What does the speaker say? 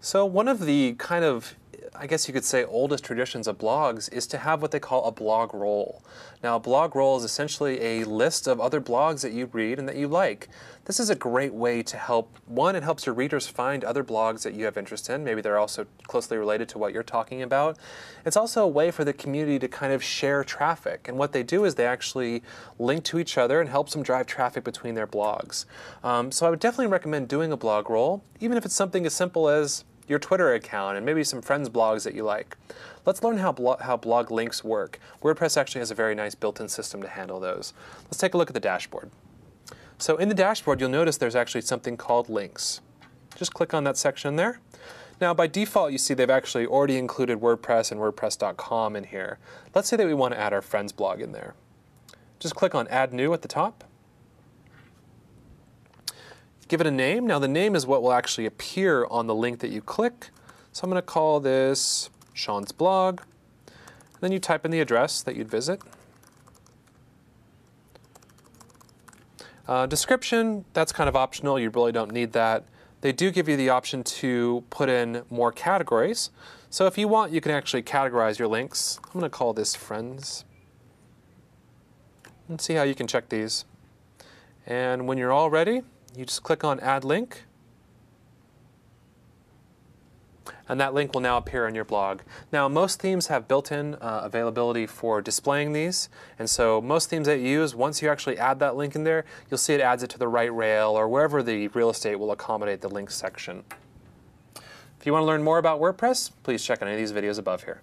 So one of the kind of I guess you could say oldest traditions of blogs is to have what they call a blog roll. Now, a blog roll is essentially a list of other blogs that you read and that you like. This is a great way to help, one, it helps your readers find other blogs that you have interest in. Maybe they're also closely related to what you're talking about. It's also a way for the community to kind of share traffic. And what they do is they actually link to each other and helps them drive traffic between their blogs. Um, so I would definitely recommend doing a blog roll, even if it's something as simple as your Twitter account, and maybe some friends' blogs that you like. Let's learn how, blo how blog links work. WordPress actually has a very nice built-in system to handle those. Let's take a look at the dashboard. So in the dashboard, you'll notice there's actually something called links. Just click on that section there. Now, by default, you see they've actually already included WordPress and WordPress.com in here. Let's say that we want to add our friend's blog in there. Just click on Add New at the top. Give it a name. Now the name is what will actually appear on the link that you click. So I'm going to call this Sean's blog. And then you type in the address that you'd visit. Uh, description, that's kind of optional. You really don't need that. They do give you the option to put in more categories. So if you want, you can actually categorize your links. I'm going to call this friends. And see how you can check these. And when you're all ready, you just click on Add Link, and that link will now appear on your blog. Now, most themes have built-in uh, availability for displaying these, and so most themes that you use, once you actually add that link in there, you'll see it adds it to the right rail or wherever the real estate will accommodate the links section. If you want to learn more about WordPress, please check any of these videos above here.